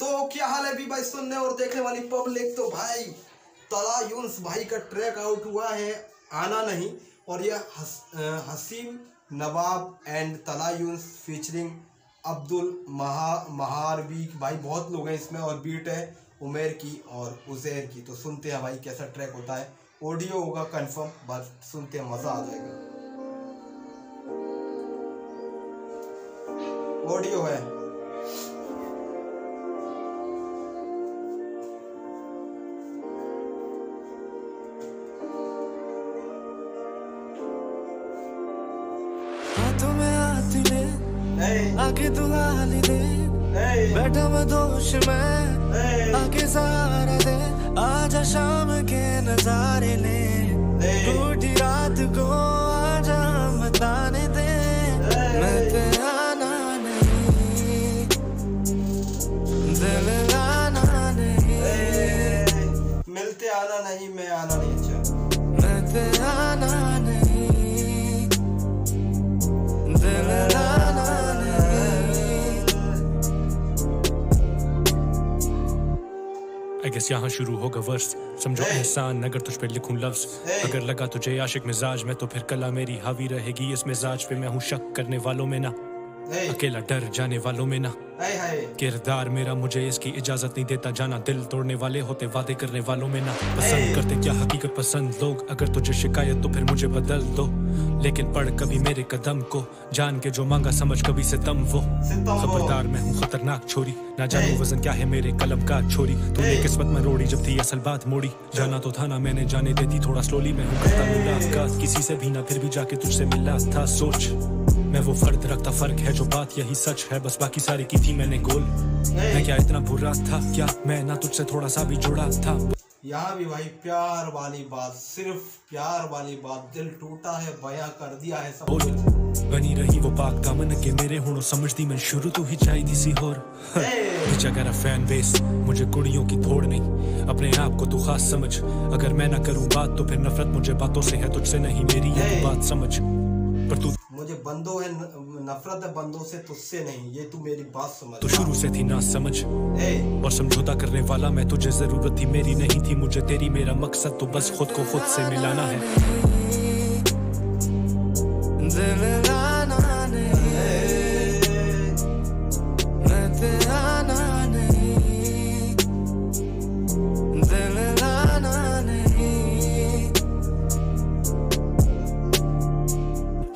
तो क्या हाल है भी भाई सुनने और देखने वाली पब्लिक तो भाई तला यूंस भाई का ट्रैक आउट हुआ है आना नहीं। और यह हस, हसीम नवाब एंड तला यूंस फीचरिंग अब्दुल महा महारबी भाई बहुत लोग हैं इसमें और बीट है उमेर की और उजैर की। तो सुनते हैं भाई कैसा ट्रैक होता है। ऑडियो होगा कंफर्म बस सुनते हैं मज़ा आ जाएगा। ऑडियो है। आके दुआ ली दे। hey, बैठा मैं दोष में। आके सहारा दे आजा शाम के नजारे ले। टूटी रात को आजा हम ताने दे। मैं तेरा ना नहीं दिल लाना नहीं मिलते आना नहीं मैं आना नहीं अच्छा। मैं तेरा ना आई गेस यहाँ शुरू होगा वर्स समझो. एहसान अगर तुझ पे लिखूं लफ्ज. अगर लगा तुझे आशिक मिजाज में तो फिर कला मेरी हावी रहेगी इस मिजाज पे मैं हूँ शक करने वालों में ना अकेला डर जाने वालों में ना. किरदार मेरा मुझे इसकी इजाज़त नहीं देता। जाना दिल तोड़ने वाले होते वादे करने वालों में ना। पसंद करते क्या हकीकत पसंद? लोग अगर तुझे शिकायत तो फिर मुझे बदल दो। लेकिन पढ़ कभी मेरे कदम को। जान के जो मांगा समझ कभी से दम वो। खबरदार मैं हूँ खतरनाक छोरी। ना जानो. वज़न क्या है मेरे कलम का छोरी। तूने किस्मत में रोड़ी जब थी असल बात मोड़ी। जाना तो था ना मैंने जाने देती थोड़ा स्लोली मैं हूँ करता मुलाकात। किसी से भी ना फिर भी जाके तुझसे मिला था। सोच। मैं वो फर्द रखता फ़र्क है जो बात यही सच है। बस बाकी सारी की थी मैंने गोल। मैं क्या इतना बुरा था? क्या मैं ना तुझसे थोड़ा सा भी जुड़ा था? यहाँ भी भाई प्यार वाली बात सिर्फ़ प्यार वाली बात दिल टूटा है बयां कर दिया है सब। बनी रही वो पाक दामन के मेरे हुनों समझती मैं शुरू तो ही चाहिए थी सी Hey. जगह फ़ैन बेस मुझे कुड़ियों की थोड़ नहीं। अपने आप को तू खास समझ। अगर मैं ना करूँ बात तो फिर नफरत मुझे बातों से है तुझसे नहीं मेरी ये बात समझ। पर तू मुझे बंदो है नफरत है बंदो से तुझसे नहीं ये तू मेरी बात समझ। तो शुरू से थी ना समझ। और समझौता करने वाला मैं तुझे ज़रूरत थी मेरी नहीं थी मुझे तेरी मेरा मकसद तो बस खुद को खुद से मिलाना है।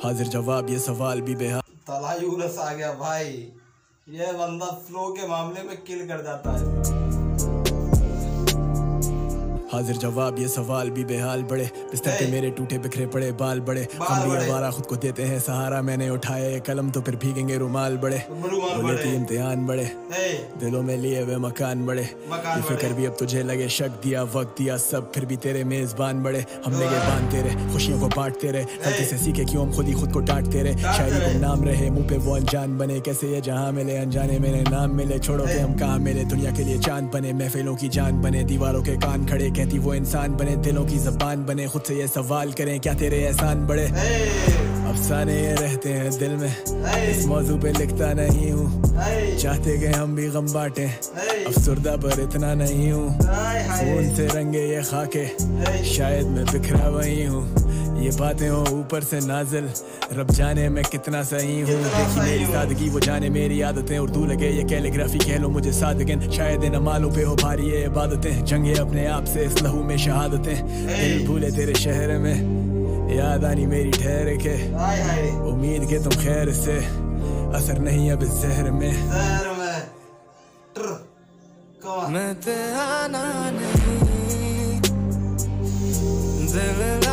हाजिर जवाब, ये सवाल भी बेहद तला यूनस आ गया भाई। ये बंदा फ्लो के मामले में किल कर जाता है। हाजिर जवाब ये सवाल भी बेहाल बड़े। बिस्तर पे Hey. मेरे टूटे बिखरे पड़े बाल बड़े। हम भी। आवारा खुद को देते हैं सहारा मैंने उठाया ये कलम तो फिर भीगेंगे रुमाल बड़े। बोले। कि इम्तिहान बड़े। दिलों में लिए हुए मकान बड़े। ये फ़िक्र भी अब तुझे लगे शक दिया वक्त दिया सब फिर भी तेरे मेजबान बड़े। हमने ये बांधते रहे खुशियों को बांटते रहे। गलती से सीखे क्यों हम खुद ही खुद को डांटते रहे? शायरी। को नाम रहे मुँह पे वो अनजान बने। कैसे ये जहाँ मिले अनजाने मेरे नाम मिले। छोड़ो के हम कहाँ मिले दुनिया के लिए चाँद बने महफिलों की जान बने दीवारों के कान खड़े कहती वो इंसान बने दिलों की जबान बने। खुद से ये सवाल करें क्या तेरे एहसान बड़े? अफसाने ये रहते हैं दिल में। इस मौजू पे लिखता नहीं हूँ। चाहते गए हम भी गम बांटे। अब सुरदा पर इतना नहीं हूँ। खून से रंगे ये खाके। शायद मैं बिखरा वही हूँ। ये बातें हो ऊपर से नाजिल। रब जाने मैं कितना सही हूँ। देखी मेरी सादगी वो जाने मेरी आदतें। उर्दू लगे ये कैलीग्राफी कह लो मुझे सादगिन। शायद इन मालों पे हो भारी ये इबादतें। जंगे अपने आप से इस लहू में शहादतें। दिल भूले तेरे शहर में। याद आनी मेरी ठहर के। उम्मीद के तुम खैर से। असर नहीं अब इस जहर में। में। तेरा नहीं दिल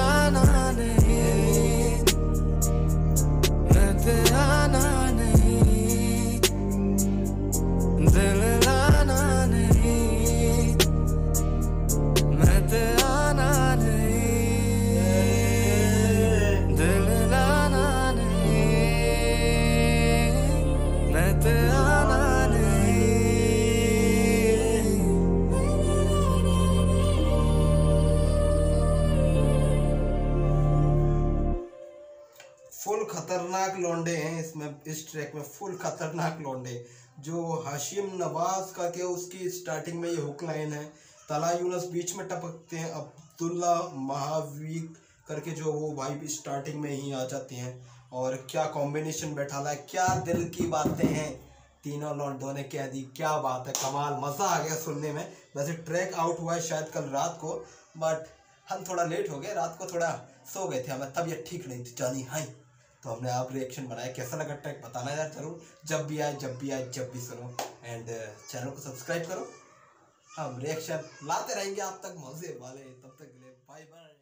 फुल खतरनाक लौंडे हैं इसमें, इस ट्रैक में फुल खतरनाक लौंडे। जो हाशिम नवाज़ का के उसकी स्टार्टिंग में ये हुक लाइन है। तला यूनस बीच में टपकते हैं, अब्दुल्ला महावीर करके जो वो भाई स्टार्टिंग में ही आ जाते हैं। और क्या कॉम्बिनेशन बैठा है, क्या दिल की बातें हैं तीनों लॉन्डो ने कह दी क्या बात है, कमाल, मज़ा आ गया सुनने में। वैसे ट्रैक आउट हुआ है शायद कल रात को बट हम थोड़ा लेट हो गए, रात को थोड़ा सो गए थे हमें, तबीयत ठीक नहीं थी, जानी हाई। तो हमने आप रिएक्शन बनाया, कैसा लगा ट्रैक बताना यार ज़रूर। जब भी आए, जब भी आए, जब भी सुनो। एंड चैनल को सब्सक्राइब करो। हम रिएक्शन लाते रहेंगे आप तक। मज़े वाले। तब तक बाय बाय